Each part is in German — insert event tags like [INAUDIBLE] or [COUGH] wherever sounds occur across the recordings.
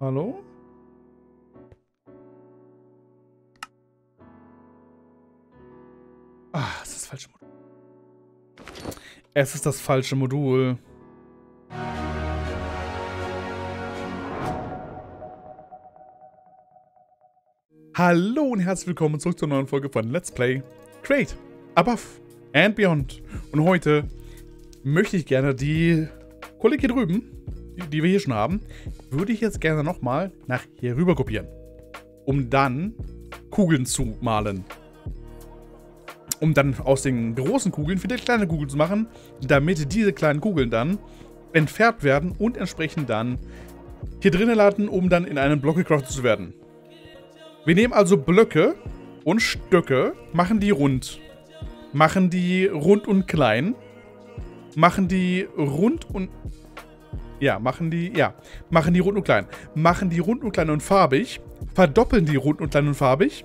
Hallo? Ah, es ist das falsche Modul. Es ist das falsche Modul. Hallo und herzlich willkommen zurück zur neuen Folge von Let's Play Create Above and Beyond. Und heute möchte ich gerne die Kollege hier drüben, die wir hier schon haben, würde ich jetzt gerne nochmal nach hier rüber kopieren. Um dann Kugeln zu malen. Um dann aus den großen Kugeln viele kleine Kugeln zu machen, damit diese kleinen Kugeln dann entfärbt werden und entsprechend dann hier drinnen landen, um dann in einen Block gecraftet zu werden. Wir nehmen also Blöcke und Stöcke, machen die rund. Machen die rund und klein. Machen die rund und... Ja, machen die... Ja, machen die rund und klein. Machen die rund und klein und farbig. Verdoppeln die rund und klein und farbig.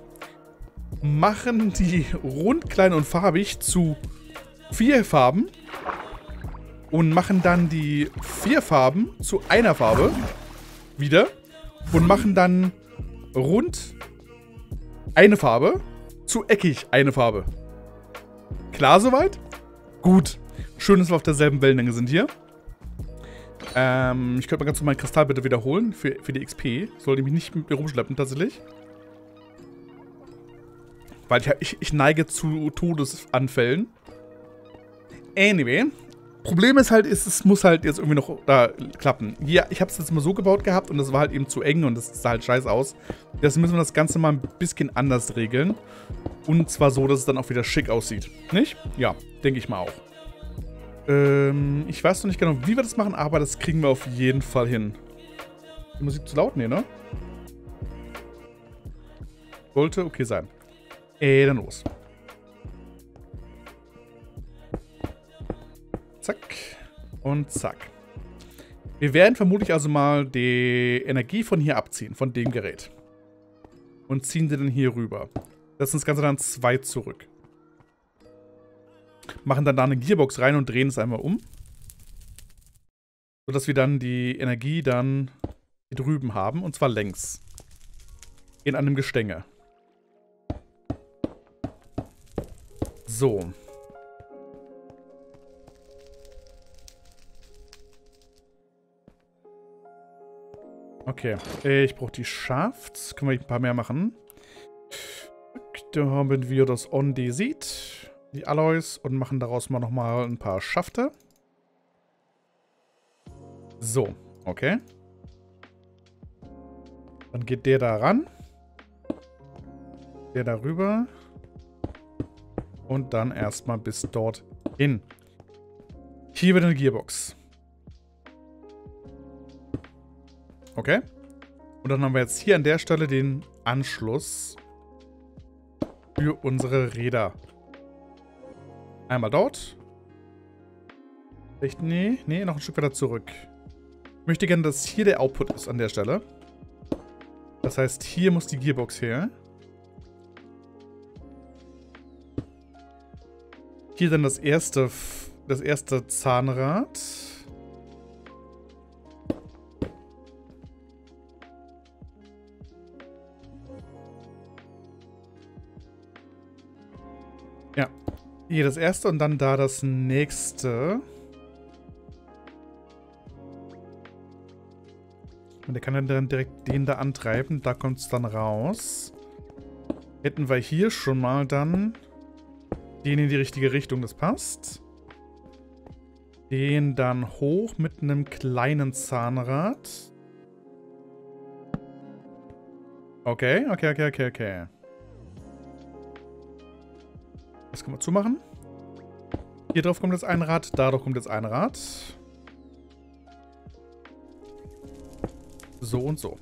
Machen die rund, klein und farbig zu vier Farben. Und machen dann die vier Farben zu einer Farbe. Wieder. Und machen dann rund eine Farbe zu eckig eine Farbe. Klar soweit? Gut. Schön, dass wir auf derselben Wellenlänge sind hier. Ähm, ich könnte mal ganz normal meinen Kristall bitte wiederholen für, für die XP. Sollte mich nicht mit mir rumschleppen, tatsächlich. Weil ich, ich, ich neige zu Todesanfällen. Anyway, Problem ist halt, ist, es muss halt jetzt irgendwie noch da klappen. Ja, ich habe es jetzt mal so gebaut gehabt und das war halt eben zu eng und das sah halt scheiße aus. Deswegen müssen wir das Ganze mal ein bisschen anders regeln. Und zwar so, dass es dann auch wieder schick aussieht. Nicht? Ja, denke ich mal auch. Ähm, ich weiß noch nicht genau, wie wir das machen, aber das kriegen wir auf jeden Fall hin. Die Musik zu laut? Nee, ne? Sollte okay sein. Äh, dann los. Zack. Und zack. Wir werden vermutlich also mal die Energie von hier abziehen, von dem Gerät. Und ziehen sie dann hier rüber. Setzen das Ganze dann zwei zurück. Machen dann da eine Gearbox rein und drehen es einmal um. Sodass wir dann die Energie dann hier drüben haben. Und zwar längs. In einem Gestänge. So. Okay, ich brauche die Schafts. Können wir ein paar mehr machen. Da haben wir das Ondesit, die Alloys und machen daraus mal nochmal ein paar Schafte. So, okay. Dann geht der da ran. Der da rüber. Und dann erstmal bis dorthin. Hier wird eine Gearbox. Okay. Und dann haben wir jetzt hier an der Stelle den Anschluss für unsere Räder. Einmal dort. Echt? Nee, nee, noch ein Stück weiter zurück. Ich möchte gerne, dass hier der Output ist an der Stelle. Das heißt, hier muss die Gearbox her. Hier dann das erste, das erste Zahnrad. Hier das erste und dann da das nächste. Und der kann dann direkt den da antreiben. Da kommt es dann raus. Hätten wir hier schon mal dann den in die richtige Richtung. Das passt. Den dann hoch mit einem kleinen Zahnrad. Okay, okay, okay, okay, okay. Das können wir zumachen. Hier drauf kommt jetzt ein Rad, da drauf kommt jetzt ein Rad. So und so.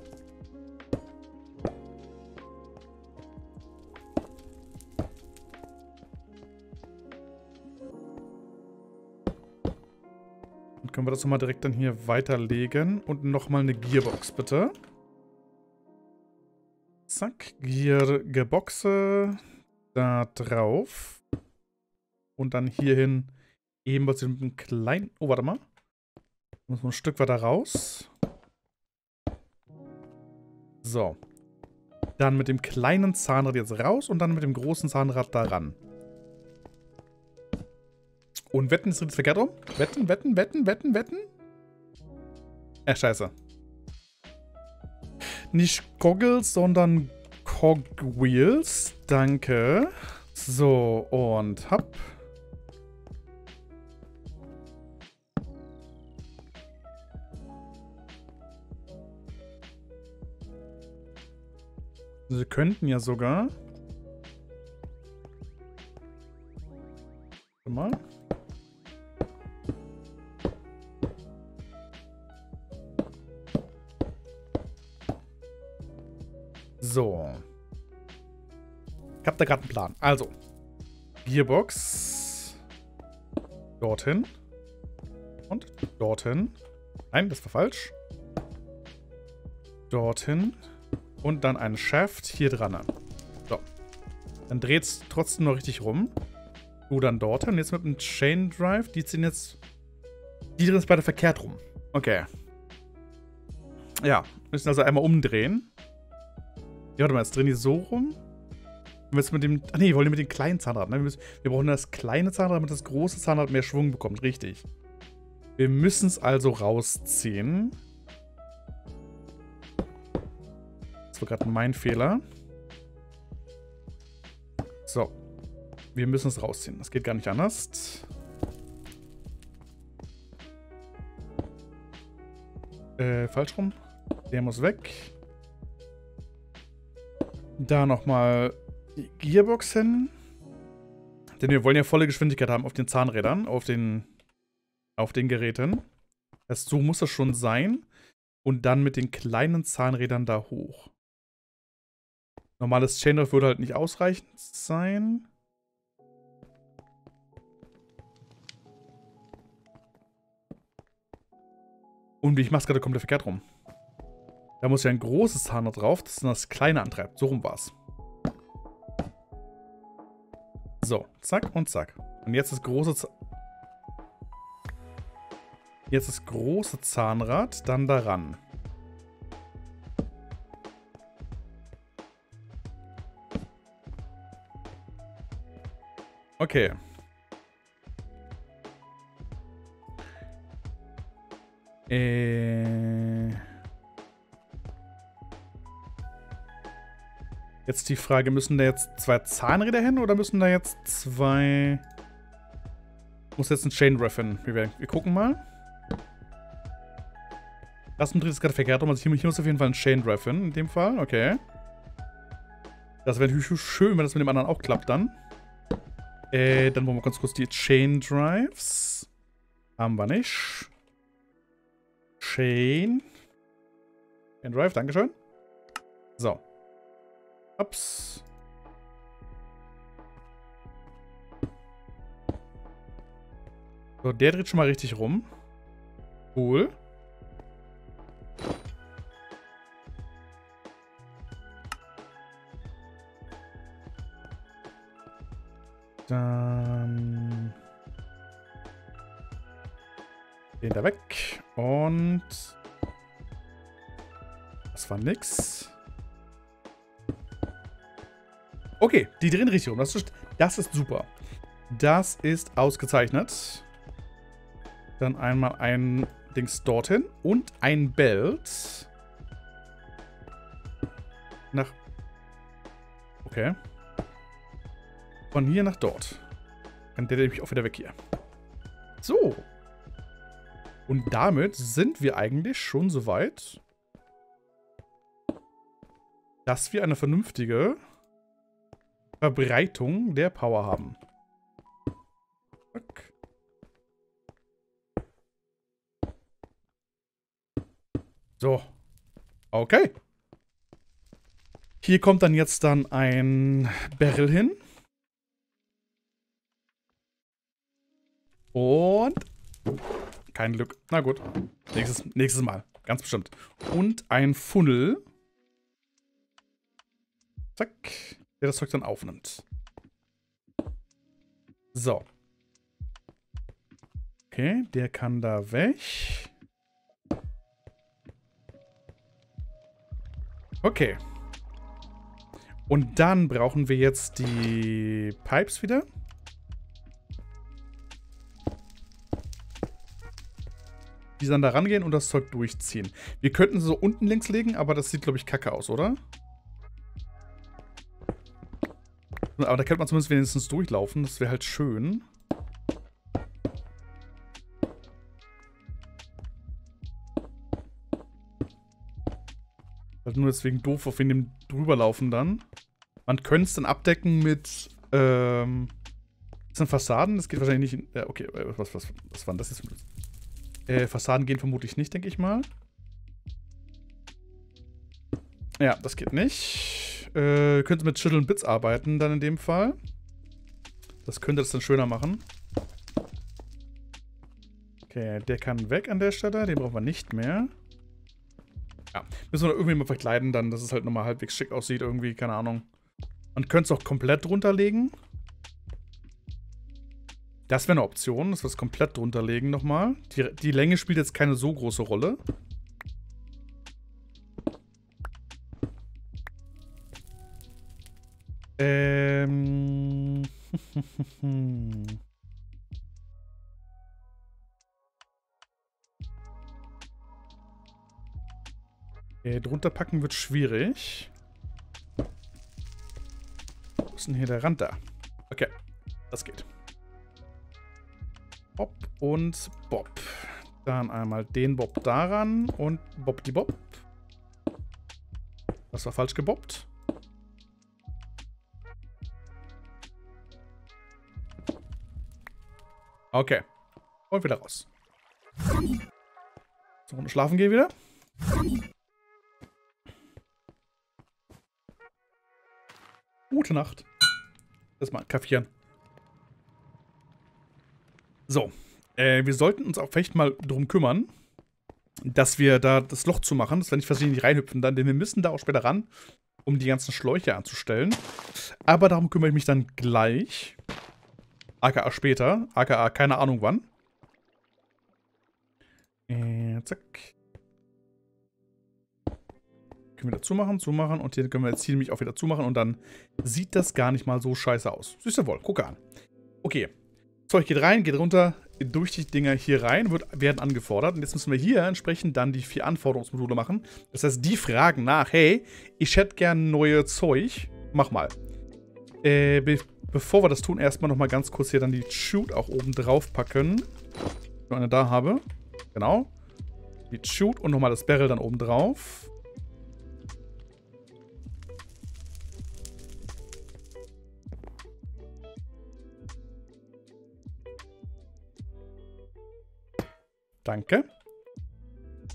Und können wir das nochmal direkt dann hier weiterlegen. Und nochmal eine Gearbox, bitte. Zack, Gearboxe da drauf. Und dann hierhin ebenfalls mit einem kleinen... Oh, warte mal. Muss man ein Stück weiter raus. So. Dann mit dem kleinen Zahnrad jetzt raus und dann mit dem großen Zahnrad da ran. Und wetten, ist das verkehrt rum? Wetten, wetten, wetten, wetten, wetten? Äh, scheiße. Nicht Goggles, sondern Cogwheels. Danke. So, und hopp. Sie könnten ja sogar... Warte mal. So. Ich habe da gerade einen Plan. Also. Gearbox. Dorthin. Und dorthin. Nein, das war falsch. Dorthin. Und dann ein Shaft hier dran. So. Dann dreht es trotzdem noch richtig rum. Du dann dorthin. Und jetzt mit dem Chain Drive. Die ziehen jetzt... Die drehen jetzt beide verkehrt rum. Okay. Ja. Müssen also einmal umdrehen. Ja, warte mal, jetzt drehen die so rum. Wir müssen mit dem. Ach nee, wir wollen mit dem kleinen Zahnrad. Ne? Wir, müssen, wir brauchen das kleine Zahnrad, damit das große Zahnrad mehr Schwung bekommt. Richtig. Wir müssen es also rausziehen. War gerade mein Fehler. So. Wir müssen es rausziehen. Das geht gar nicht anders. Äh, falsch rum. Der muss weg. Da nochmal die Gearbox hin. Denn wir wollen ja volle Geschwindigkeit haben auf den Zahnrädern, auf den, auf den Geräten. Das, so muss das schon sein. Und dann mit den kleinen Zahnrädern da hoch. Normales Chainriff würde halt nicht ausreichend sein. Und ich mach's gerade komplett verkehrt rum. Da muss ja ein großes Zahnrad drauf, das das kleine antreibt. So rum war's. So, zack und zack. Und jetzt das große Z Jetzt das große Zahnrad, dann daran. Okay. Äh... Jetzt die Frage, müssen da jetzt zwei Zahnräder hin oder müssen da jetzt zwei... Muss jetzt ein Chain Ref hin. Wir, wir gucken mal. Das dreht es gerade verkehrt um. Also hier, hier muss auf jeden Fall ein Chain Ref hin, in dem Fall. Okay. Das wäre natürlich schön, wenn das mit dem anderen auch klappt dann. Äh, dann wollen wir ganz kurz die Chain Drives. Haben wir nicht. Chain. Chain Drive, Dankeschön. So. Ups. So, der dreht schon mal richtig rum. Cool. Dann... Den da weg. Und... Das war nix. Okay, die drehen richtig rum. Das ist, das ist super. Das ist ausgezeichnet. Dann einmal ein Dings dorthin und ein Belt. Nach... Okay. Von hier nach dort. Dann der nämlich auch wieder weg hier. So. Und damit sind wir eigentlich schon so weit, dass wir eine vernünftige Verbreitung der Power haben. So. Okay. Hier kommt dann jetzt dann ein Barrel hin. Und kein Glück. Na gut. Nächstes, nächstes Mal. Ganz bestimmt. Und ein Funnel. Zack der das Zeug dann aufnimmt. So. Okay, der kann da weg. Okay. Und dann brauchen wir jetzt die Pipes wieder. Die dann da rangehen und das Zeug durchziehen. Wir könnten sie so unten links legen, aber das sieht, glaube ich, kacke aus, oder? Aber da könnte man zumindest wenigstens durchlaufen. Das wäre halt schön. Halt nur deswegen doof, auf wen dem drüber laufen dann. Man könnte es dann abdecken mit, ähm, das sind Fassaden, das geht wahrscheinlich nicht, in, äh, okay, was, was, was war das jetzt? Äh, Fassaden gehen vermutlich nicht, denke ich mal. Ja, das geht nicht. Äh, könnte mit Schütteln Bits arbeiten dann in dem Fall. Das könnte das dann schöner machen. Okay, der kann weg an der Stelle. Den brauchen wir nicht mehr. Ja, müssen wir irgendwie mal verkleiden dann, dass es halt nochmal halbwegs schick aussieht irgendwie, keine Ahnung. Man könnte es auch komplett drunter legen. Das wäre eine Option, dass wir es komplett drunter legen nochmal. Die, die Länge spielt jetzt keine so große Rolle. Ähm. okay, [LAUGHS] drunter packen wird schwierig. Wo ist denn hier der Rand da? Okay, das geht. Bob und Bob. Dann einmal den Bob daran und Bob die Bob. Das war falsch gebobbt. Okay. Und wieder raus. So, und schlafen gehen wieder. Gute Nacht. Das mal kaffieren. So. Äh, wir sollten uns auch vielleicht mal darum kümmern, dass wir da das Loch zu machen, dass wir nicht versehentlich reinhüpfen dann, denn wir müssen da auch später ran, um die ganzen Schläuche anzustellen. Aber darum kümmere ich mich dann gleich. AKA später. AKA keine Ahnung wann. Äh, zack. Können wir da zumachen, zumachen und hier können wir jetzt hier nämlich auch wieder zumachen und dann sieht das gar nicht mal so scheiße aus. Süße wohl, gucke an. Okay. Zeug geht rein, geht runter, durch die Dinger hier rein, wird, werden angefordert. Und jetzt müssen wir hier entsprechend dann die vier Anforderungsmodule machen. Das heißt, die fragen nach, hey, ich hätte gern neue Zeug. Mach mal. Äh, be bevor wir das tun, erstmal nochmal ganz kurz hier dann die Shoot auch oben drauf packen. Ich eine da habe. Genau. Die Shoot und nochmal das Barrel dann oben drauf. Danke.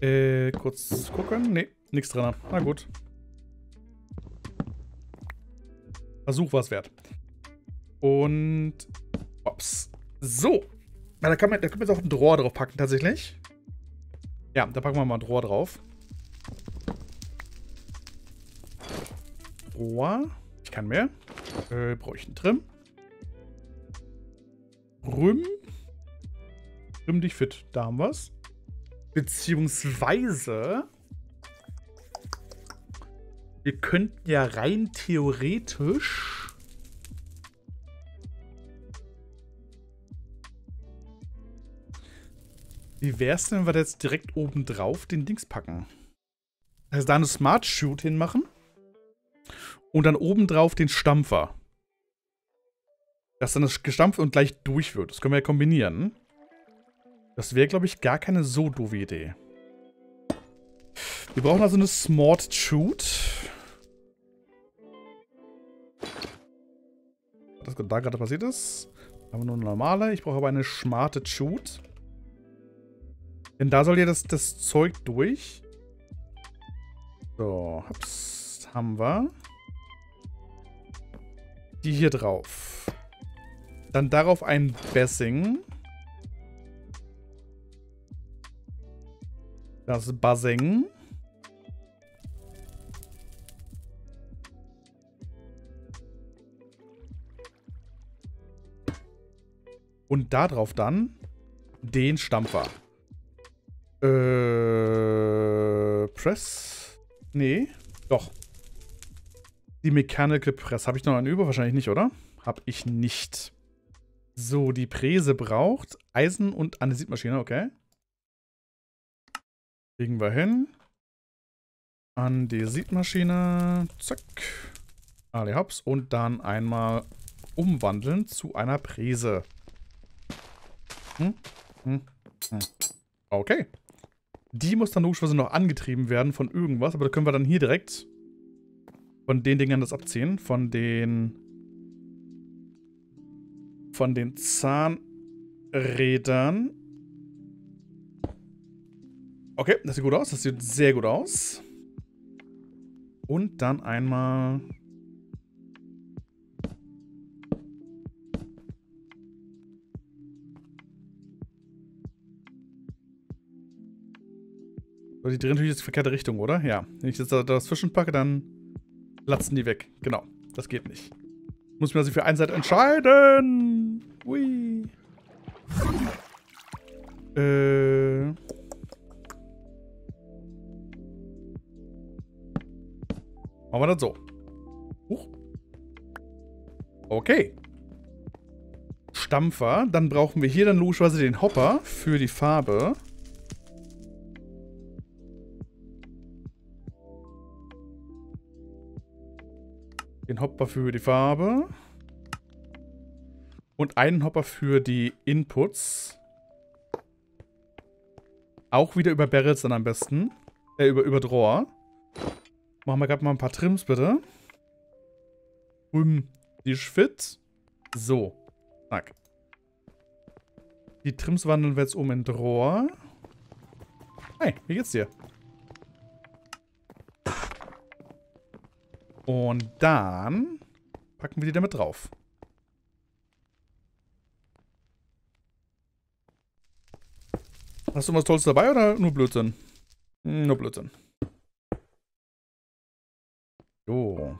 Äh, kurz gucken. Nee, nichts drin. Na gut. Versuch war es wert. Und. Ups. So. Na, da können wir jetzt auch ein Rohr drauf packen, tatsächlich. Ja, da packen wir mal ein Rohr drauf. Rohr. Ich kann mehr. Äh, brauche ich einen Trim. Rüm. Trim dich fit. Da haben wir es. Beziehungsweise... Wir könnten ja rein theoretisch... Wie wär's denn, wenn wir jetzt direkt oben drauf den Dings packen? Also da eine Smart Shoot hinmachen. Und dann oben drauf den Stampfer. Dass dann das gestampft und gleich durch wird. Das können wir ja kombinieren. Das wäre, glaube ich, gar keine so doofe Idee. Wir brauchen also eine Smart Shoot. Was da gerade passiert ist. Haben wir nur eine normale. Ich brauche aber eine smarte Shoot. Denn da soll ja das, das Zeug durch. So, hops, haben wir. Die hier drauf. Dann darauf ein Bessing. Das Buzzing. Und darauf dann den Stampfer. Äh, Press. Nee. Doch. Die Mechanical Press. Habe ich noch einen über? Wahrscheinlich nicht, oder? Habe ich nicht. So, die Präse braucht Eisen und Andesitmaschine, okay. Kriegen wir hin. Andesitmaschine. Zack. Ali hops. Und dann einmal umwandeln zu einer Präse. Hm? Hm? Hm. Okay. Die muss dann logischerweise noch angetrieben werden von irgendwas, aber da können wir dann hier direkt von den Dingern das abziehen. Von den von den Zahnrädern. Okay, das sieht gut aus. Das sieht sehr gut aus. Und dann einmal So, die drehen natürlich jetzt die verkehrte Richtung, oder? Ja. Wenn ich jetzt da dazwischen packe, dann platzen die weg. Genau. Das geht nicht. Muss mir also für eine Seite entscheiden. Hui. Äh. Machen wir das so. Huch. Okay. Stampfer. Dann brauchen wir hier dann logischerweise den Hopper für die Farbe. Den Hopper für die Farbe. Und einen Hopper für die Inputs. Auch wieder über Barrels dann am besten. Äh, über, über Drawer. Machen wir gerade mal ein paar Trims, bitte. Drüben die fit. So. Zack. Die Trims wandeln wir jetzt um in Drawer. Hey, wie geht's dir? Und dann packen wir die damit drauf. Hast du was Tolles dabei oder nur Blödsinn? Nur Blödsinn. Jo.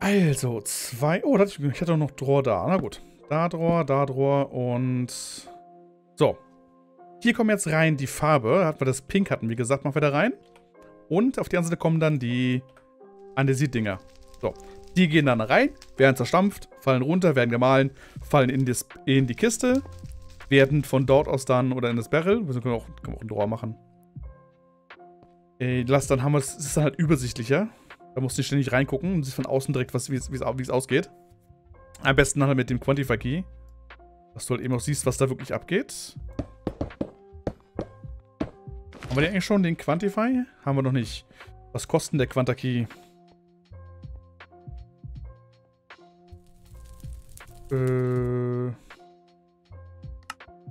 Also, zwei... Oh, ich hatte noch Draw da. Na gut. Da Draw, da Draw und... So. Hier kommen jetzt rein die Farbe. Hatten wir das Pink hatten, wie gesagt, machen wir da rein. Und auf die andere Seite kommen dann die Andesit-Dinger. So. Die gehen dann rein, werden zerstampft, fallen runter, werden gemahlen, fallen in, in die Kiste, werden von dort aus dann oder in das Barrel, wir können auch, können auch ein Draw machen. Äh, lass, dann haben wir es, ist dann halt übersichtlicher. Da musst du nicht ständig reingucken und sich von außen direkt, wie es ausgeht. Am besten dann halt mit dem Quantify Key. Dass du halt eben auch siehst, was da wirklich abgeht. Haben wir den eigentlich schon, den Quantify? Haben wir noch nicht. Was kostet der Quantakey? Äh.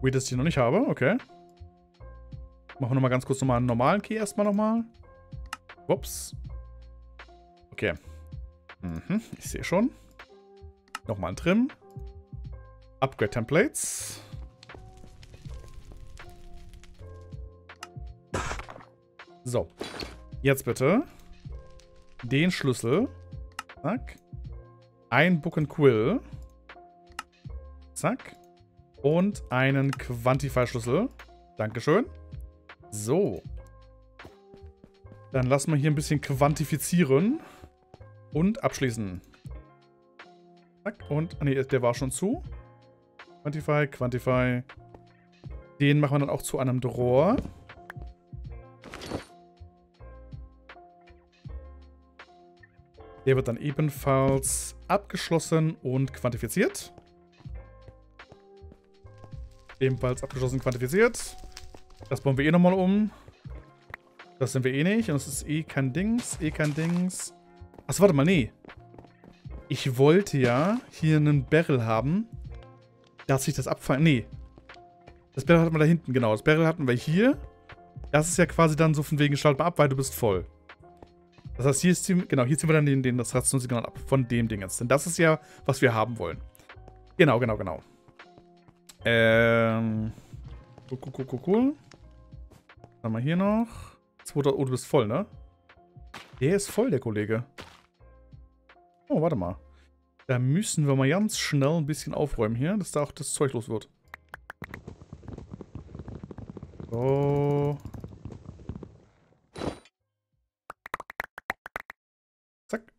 Weird, dass ich den noch nicht habe. Okay. Machen wir nochmal ganz kurz nochmal einen normalen Key erstmal nochmal. Ups. Okay. Mhm, ich sehe schon. Nochmal ein Trim. Upgrade Templates. So. Jetzt bitte den Schlüssel. Zack. Ein Book and Quill. Zack. Und einen Quantify-Schlüssel. Dankeschön. So. Dann lassen wir hier ein bisschen quantifizieren. Und abschließen. Zack. Und, nee, der war schon zu. Quantify, Quantify. Den machen wir dann auch zu einem Drawer. Der wird dann ebenfalls abgeschlossen und quantifiziert. Ebenfalls abgeschlossen, quantifiziert. Das bauen wir eh nochmal um. Das sind wir eh nicht. Und es ist eh kein Dings, eh kein Dings. Achso, warte mal, nee. Ich wollte ja hier einen Barrel haben. Dass sich das abfallen. Nee. Das Barrel hatten wir da hinten, genau. Das Barrel hatten wir hier. Das ist ja quasi dann so von wegen schaltbar ab, weil du bist voll. Das heißt, hier ziehen, genau, hier ziehen wir dann den, den, das Rationssignal ab von dem Ding jetzt. Denn das ist ja, was wir haben wollen. Genau, genau, genau. Ähm. Cool, cool, cool, cool. Was haben wir hier noch? Oh, du bist voll, ne? Der ist voll, der Kollege. Oh, warte mal. Da müssen wir mal ganz schnell ein bisschen aufräumen hier, dass da auch das Zeug los wird. So. Zack.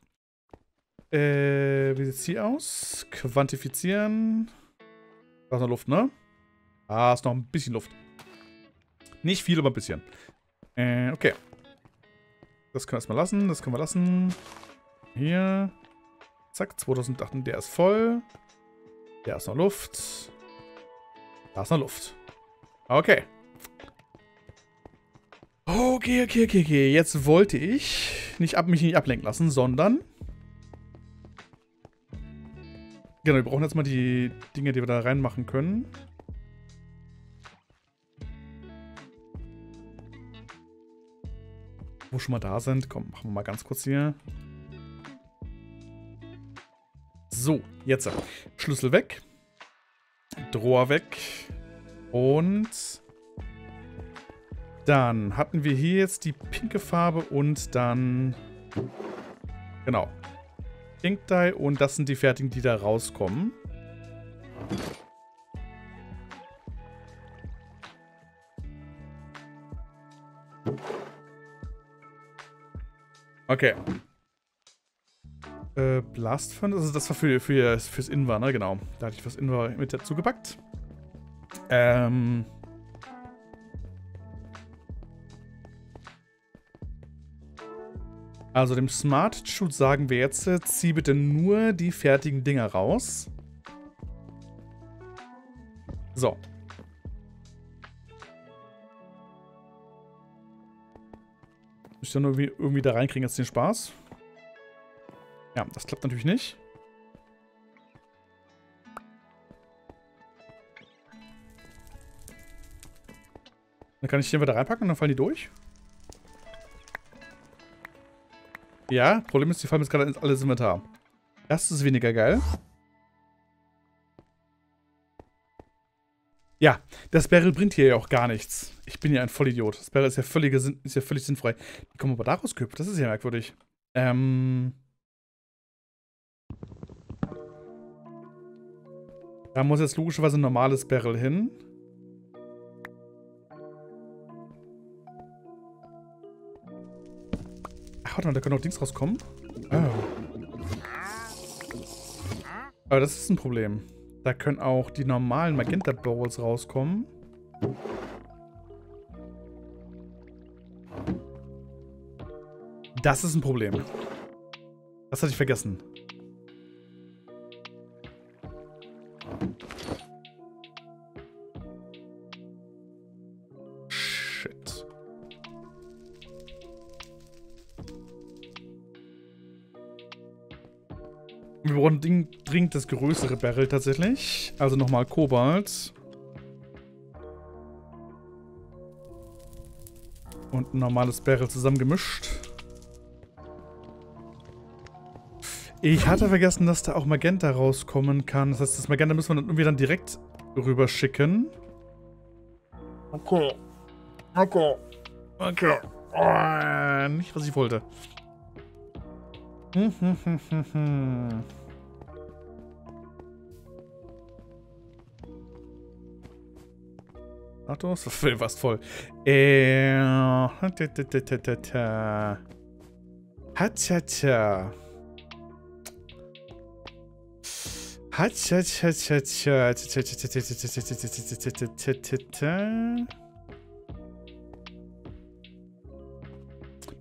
Äh, wie sieht's hier aus? Quantifizieren. Da ist noch Luft, ne? Ah, ist noch ein bisschen Luft. Nicht viel, aber ein bisschen. Äh, okay. Das können wir erstmal lassen. Das können wir lassen. Hier. Zack, 2008. Der ist voll. Der ist noch Luft. Da ist noch Luft. Okay. Okay, okay, okay, okay. Jetzt wollte ich nicht ab, mich nicht ablenken lassen, sondern... Genau, wir brauchen jetzt mal die Dinge, die wir da reinmachen können. Wo schon mal da sind. Komm, machen wir mal ganz kurz hier. So, jetzt. Schlüssel weg. Drohr weg. Und dann hatten wir hier jetzt die pinke Farbe und dann... Genau. Pink Dye und das sind die fertigen, die da rauskommen. Okay. Äh, Blast Furnace, also das war für, für, fürs Invar, ne? Genau. Da hatte ich was Invar mit dazu gepackt. Ähm... Also dem Smart Shoot sagen wir jetzt, äh, zieh bitte nur die fertigen Dinger raus. So. Muss ich dann irgendwie, irgendwie da reinkriegen jetzt den Spaß. Ja, das klappt natürlich nicht. Dann kann ich einfach da reinpacken und dann fallen die durch. Ja, Problem ist, die fallen jetzt gerade alles Inventar. Das ist weniger geil. Ja, das Barrel bringt hier ja auch gar nichts. Ich bin ja ein Vollidiot. Das Barrel ist ja völlig, ist ja völlig sinnfrei. Die kommen aber daraus gehüpft. Das ist ja merkwürdig. Ähm. Da muss jetzt logischerweise ein normales Barrel hin. Warte mal, da können auch Dings rauskommen. Ah. Aber das ist ein Problem. Da können auch die normalen Magenta Bowls rauskommen. Das ist ein Problem. Das hatte ich vergessen. Brauchen dringend das größere Barrel tatsächlich. Also nochmal Kobalt. Und ein normales Barrel zusammengemischt. Ich hatte vergessen, dass da auch Magenta rauskommen kann. Das heißt, das Magenta müssen wir dann irgendwie dann direkt rüber schicken. Okay. Okay. Okay. Oh, nicht, was ich wollte. Hm, hm, hm, hm, hm. Ach, du hast fast voll. Äh. Hatschatcha. Hatschatcha.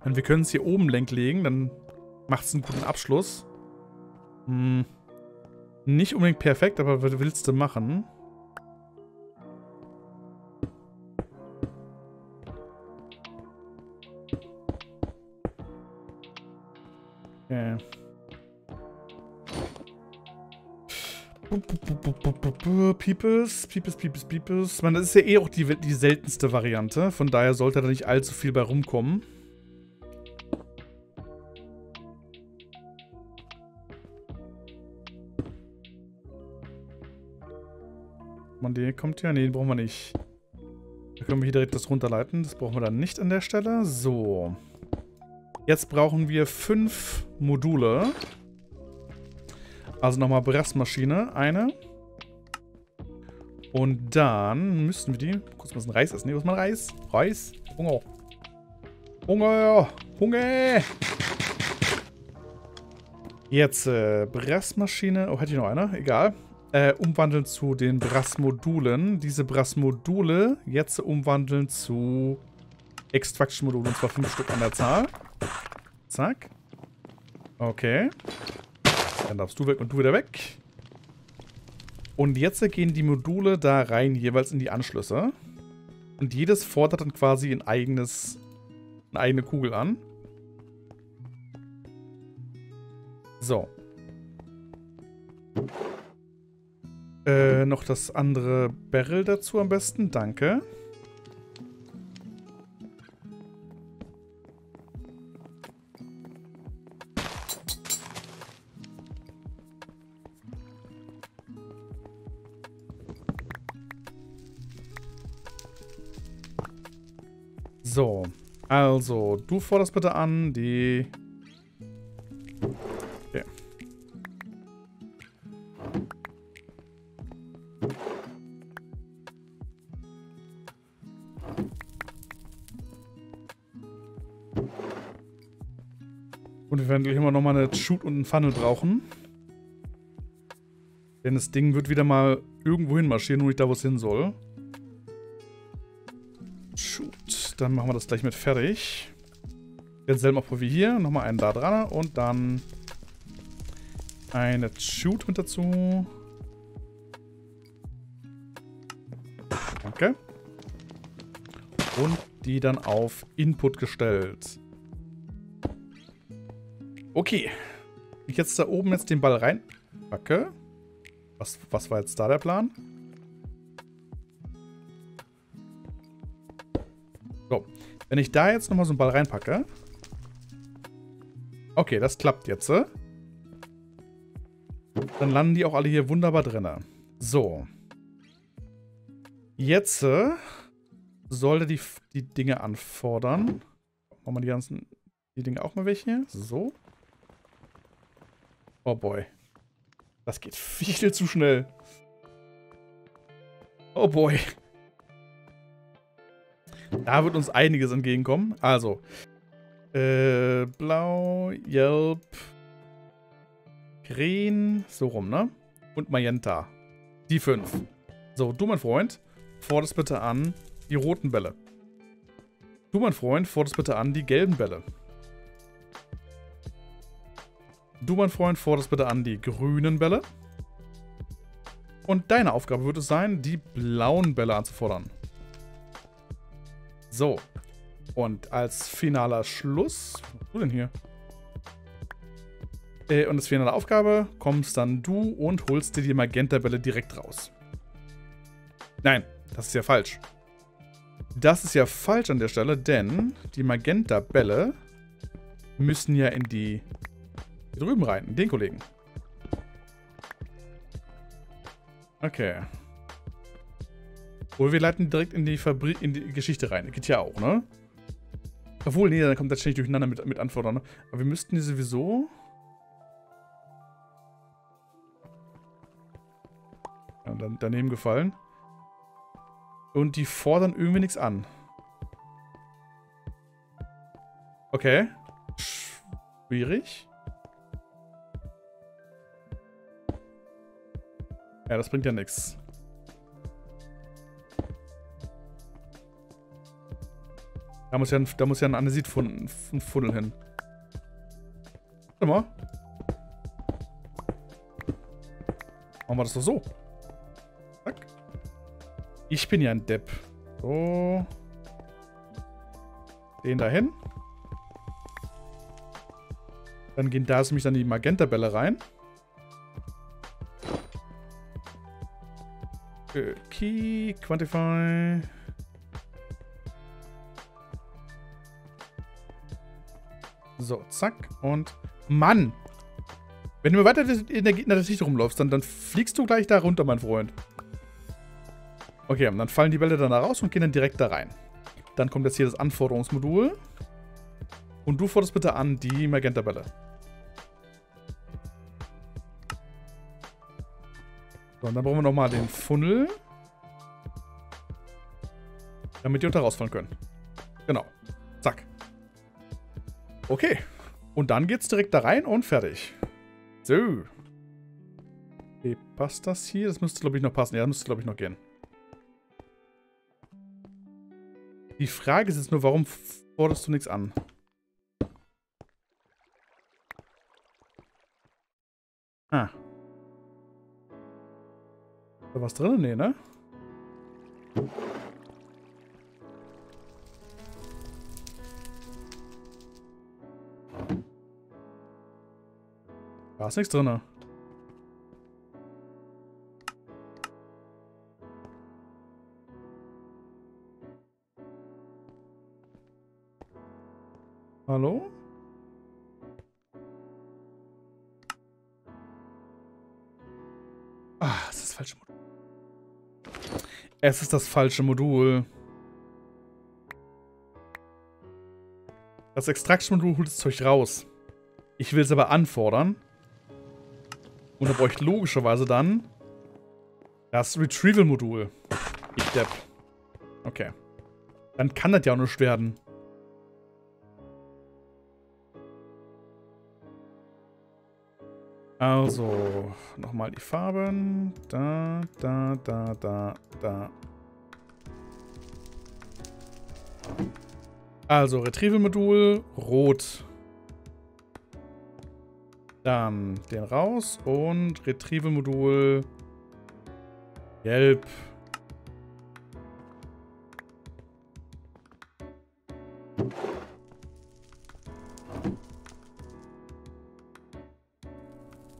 Wir können es hier oben lenk legen, dann macht es einen guten Abschluss. Hm. Nicht unbedingt perfekt, aber was willst du machen? Piepes, Piepes, Piepes, Piepes. Man, das ist ja eh auch die, die seltenste Variante. Von daher sollte da nicht allzu viel bei rumkommen. Man, die kommt ja. Nee, den brauchen wir nicht. Da können wir hier direkt das runterleiten. Das brauchen wir dann nicht an der Stelle. So. Jetzt brauchen wir fünf Module. Also nochmal Brassmaschine. Eine. Und dann müssten wir die... Kurz mal ein Reis essen. Nee, was mal Reis? Reis? Hunger. Hunger! Hunger! Jetzt äh, Brassmaschine. Oh, hätte ich noch eine? Egal. Äh, umwandeln zu den Brassmodulen. Diese Brassmodule jetzt umwandeln zu Extraction-Modulen. Und zwar fünf Stück an der Zahl. Zack. Okay. Dann darfst du weg und du wieder weg. Und jetzt gehen die Module da rein, jeweils in die Anschlüsse. Und jedes fordert dann quasi ein eigenes, eine eigene Kugel an. So. Äh, noch das andere Barrel dazu am besten. Danke. So, also, du forderst bitte an, die... Okay. Und wir werden gleich immer nochmal eine Shoot und einen Funnel brauchen. Denn das Ding wird wieder mal irgendwo hin marschieren, nur nicht da, wo es hin soll. Dann machen wir das gleich mit fertig. Denselben Aufbau wie hier. Nochmal einen da dran und dann eine Shoot mit dazu. Danke. Und die dann auf Input gestellt. Okay. Ich jetzt da oben jetzt den Ball reinpacke. Was, was war jetzt da der Plan? Wenn ich da jetzt nochmal so einen Ball reinpacke. Okay, das klappt jetzt. Dann landen die auch alle hier wunderbar drin. So. Jetzt sollte die, die Dinge anfordern. Machen wir die ganzen die Dinge auch mal hier. So. Oh boy. Das geht [LAUGHS] viel zu schnell. Oh boy. Da wird uns einiges entgegenkommen. Also, äh, blau, Yelp, Green, so rum, ne? Und Magenta. Die fünf. So, du, mein Freund, forderst bitte an die roten Bälle. Du, mein Freund, forderst bitte an die gelben Bälle. Du, mein Freund, forderst bitte an die grünen Bälle. Und deine Aufgabe wird es sein, die blauen Bälle anzufordern. So. Und als finaler Schluss... Was du denn hier? Äh, und als finale Aufgabe kommst dann du und holst dir die Magenta-Bälle direkt raus. Nein, das ist ja falsch. Das ist ja falsch an der Stelle, denn die Magenta-Bälle müssen ja in die hier drüben rein, in den Kollegen. Okay. Oder wir leiten direkt in die Fabrik, in die Geschichte rein. Geht ja auch, ne? Obwohl, nee, dann kommt das ständig durcheinander mit, mit Antworten, ne? Aber wir müssten die sowieso... Ja, dann, daneben gefallen. Und die fordern irgendwie nichts an. Okay. Schwierig. Ja, das bringt ja nichts. Da muss ja ein, da muss ja ein Andesit-Funnel hin. Warte mal. Machen wir das doch so. Zack. Ich bin ja ein Depp. So. Den da hin. Dann gehen da nämlich dann die Magenta-Bälle rein. Key, Quantify. So, zack. Und Mann! Wenn du weiter in der Gegner-Sicht rumläufst, dann, dann fliegst du gleich da runter, mein Freund. Okay, dann fallen die Bälle dann da raus und gehen dann direkt da rein. Dann kommt jetzt hier das Anforderungsmodul. Und du forderst bitte an die Magenta-Bälle. So, und dann brauchen wir nochmal den Funnel. Damit die unter rausfallen können. Genau. Zack. Okay. Und dann geht's direkt da rein und fertig. So. Okay, passt das hier? Das müsste, glaube ich, noch passen. Ja, das müsste, glaube ich, noch gehen. Die Frage ist jetzt nur, warum forderst du nichts an? Ah. Ist da was drin? Nee, ne? Da ist nichts drin. Hallo? Ah, es ist das falsche Modul. Es ist das falsche Modul. Das Extraction-Modul holt das Zeug raus. Ich will es aber anfordern. Und da brauche ich logischerweise dann das Retrieval-Modul. Ich depp. Okay. Dann kann das ja auch nicht werden. Also, nochmal die Farben. Da, da, da, da, da. Also, Retrieval-Modul, rot. Dann den raus und Retrieval-Modul gelb.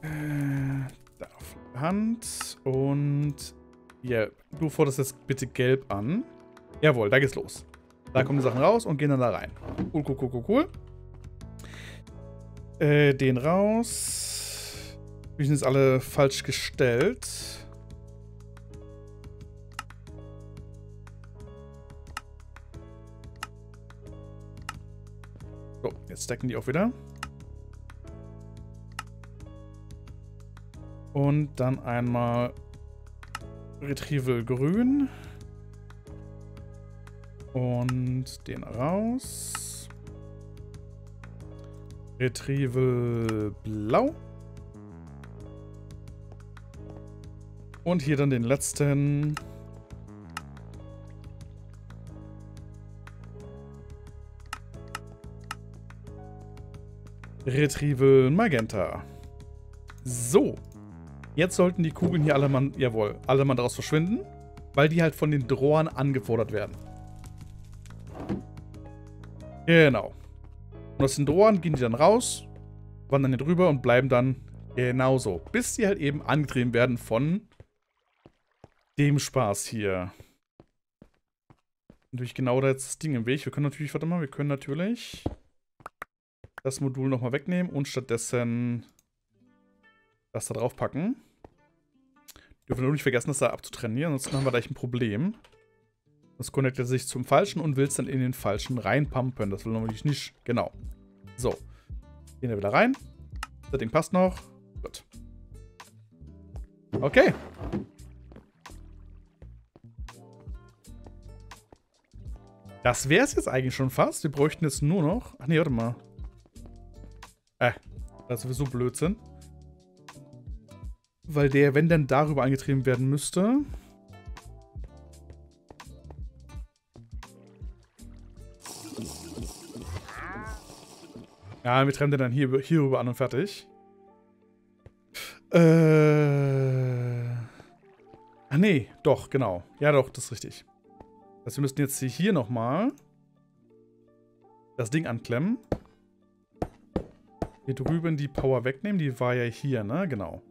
Äh, Hand und ja, du forderst jetzt bitte gelb an. Jawohl, da geht's los. Da kommen die Sachen raus und gehen dann da rein. Cool, cool, cool, cool, cool. Äh, den raus. Die sind jetzt alle falsch gestellt. So, jetzt stacken die auch wieder. Und dann einmal Retrieval grün. Und den raus. Retrieval blau. Und hier dann den letzten. Retrieval magenta. So. Jetzt sollten die Kugeln hier alle mal, jawohl, alle mal daraus verschwinden, weil die halt von den Drohern angefordert werden. Genau. Und aus den Drohern gehen die dann raus, wandern hier drüber und bleiben dann genauso. Bis sie halt eben angetrieben werden von dem Spaß hier. Natürlich genau da jetzt das Ding im Weg. Wir können natürlich, warte mal, wir können natürlich das Modul nochmal wegnehmen und stattdessen das da drauf packen. Dürfen wir nur nicht vergessen, das da abzutrainieren, ansonsten haben wir gleich ein Problem. Das connectet sich zum Falschen und will es dann in den Falschen reinpumpen. Das will natürlich nicht. Genau. So. Gehen wir wieder rein. Das Ding passt noch. Gut. Okay. Das wäre es jetzt eigentlich schon fast. Wir bräuchten jetzt nur noch... Ach nee, warte mal. Äh, das ist sowieso Blödsinn. Weil der, wenn dann darüber angetrieben werden müsste... Ja, wir trennen den dann hier, hierüber an und fertig. Äh. Ah, nee, doch, genau. Ja, doch, das ist richtig. Heißt, wir müssten jetzt hier nochmal das Ding anklemmen. Hier drüben die Power wegnehmen. Die war ja hier, ne? Genau.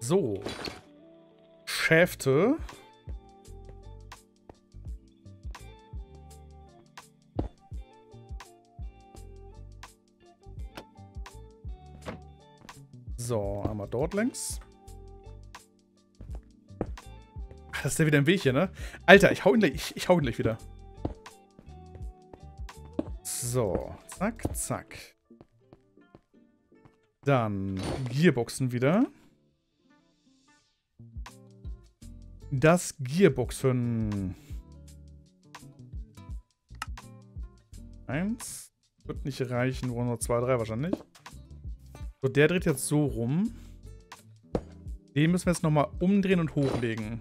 So. Schäfte. So, einmal dort längs. Ach, das ist ja wieder ein Weg hier, ne? Alter, ich hau ihn gleich, ich, ich hau ihn gleich wieder. So, zack, zack. Dann Gearboxen wieder. das Gearbox für ein... Eins. Wird nicht reichen, nur zwei, drei wahrscheinlich. So, der dreht jetzt so rum. Den müssen wir jetzt nochmal umdrehen und hochlegen.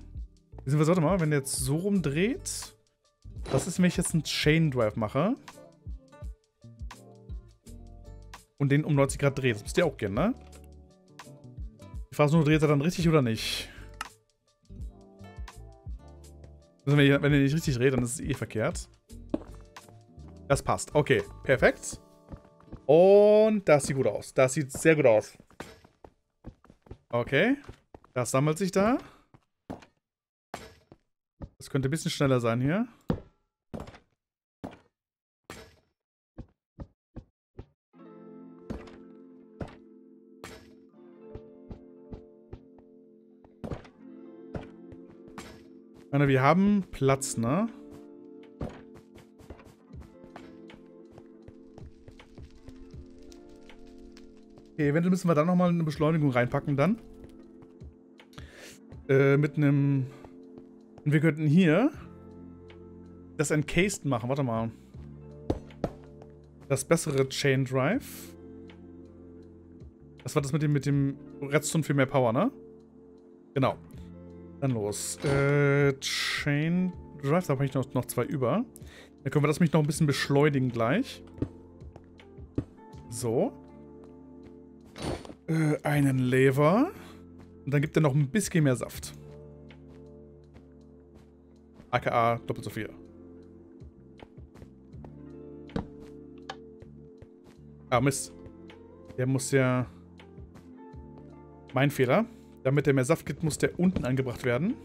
Beziehungsweise, warte mal, wenn der jetzt so rumdreht. Was ist, wenn ich jetzt einen Chain Drive mache? Und den um 90 Grad dreht. Das müsst ihr auch gerne, ne? Die Frage ist nur, dreht er dann richtig oder nicht? Also wenn, ihr, wenn ihr nicht richtig dreht, dann ist es eh verkehrt. Das passt. Okay, perfekt. Und das sieht gut aus. Das sieht sehr gut aus. Okay. Das sammelt sich da. Das könnte ein bisschen schneller sein hier. meine, wir haben Platz, ne? Okay, eventuell müssen wir da nochmal eine Beschleunigung reinpacken dann. Äh, mit einem... Und wir könnten hier das Encased machen. Warte mal. Das bessere Chain Drive. Das war das mit dem, mit dem Redstone für mehr Power, ne? Genau. Dann los. Äh, Chain Drive, da habe ich noch, noch zwei über. Dann können wir das mich noch ein bisschen beschleunigen gleich. So. Äh, einen Lever. Und dann gibt er noch ein bisschen mehr Saft. AKA doppelt so viel. Ah, Mist. Der muss ja... Mein Fehler. Damit der mehr Saft gibt, muss der unten angebracht werden.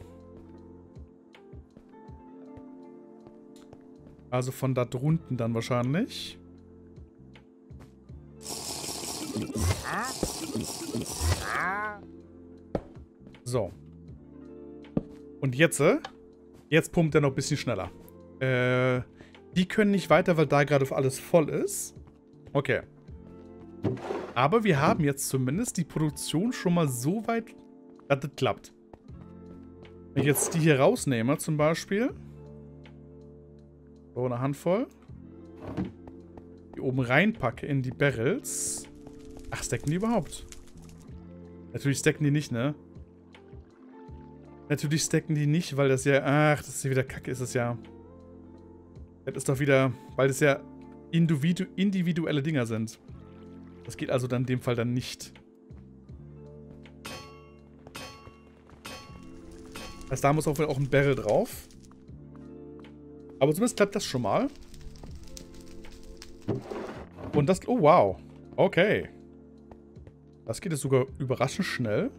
Also von da drunten dann wahrscheinlich. So. Und jetzt, äh, jetzt pumpt er noch ein bisschen schneller. Äh, die können nicht weiter, weil da gerade alles voll ist. Okay. Aber wir haben jetzt zumindest die Produktion schon mal so weit dass das klappt. Wenn ich jetzt die hier rausnehme zum Beispiel. So eine Handvoll. Die oben reinpacke in die Barrels. Ach, stacken die überhaupt? Natürlich stacken die nicht, ne? Natürlich stacken die nicht, weil das ja... Ach, das ist ja wieder kacke, ist es ja. Das ist doch wieder... Weil das ja individu individuelle Dinger sind. Das geht also dann in dem Fall dann nicht. Also da muss auch, auch ein Barrel drauf. Aber zumindest klappt das schon mal. Und das... Oh, wow. Okay. Das geht jetzt sogar überraschend schnell.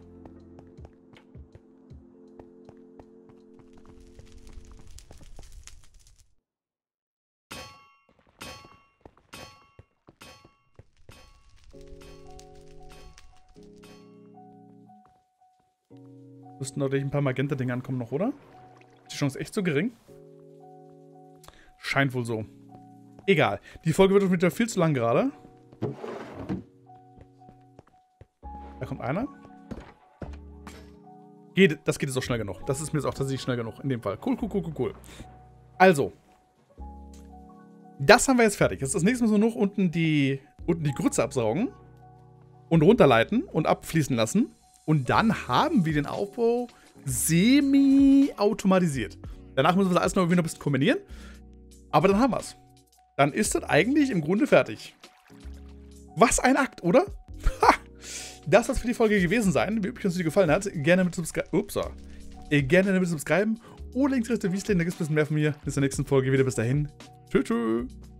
Müssten natürlich ein paar Magenta-Dinge ankommen noch, oder? Ist die Chance echt so gering? Scheint wohl so. Egal. Die Folge wird uns wieder viel zu lang gerade. Da kommt einer. Geht, das geht jetzt auch schnell genug. Das ist mir jetzt auch tatsächlich schnell genug in dem Fall. Cool, cool, cool, cool, cool. Also. Das haben wir jetzt fertig. Jetzt das nächste müssen wir noch unten die, unten die Grütze absaugen. Und runterleiten und abfließen lassen. Und dann haben wir den Aufbau semi-automatisiert. Danach müssen wir das alles noch ein bisschen kombinieren. Aber dann haben wir es. Dann ist das eigentlich im Grunde fertig. Was ein Akt, oder? Ha! Das soll es für die Folge gewesen sein. Wie übrigens, dir gefallen hat, gerne mit subscriben. Ups. Äh, gerne mit subscriben. Oder links rechts der Wieslein, da gibt es ein bisschen mehr von mir. Bis zur nächsten Folge wieder. Bis dahin. Tschüss. tschüss.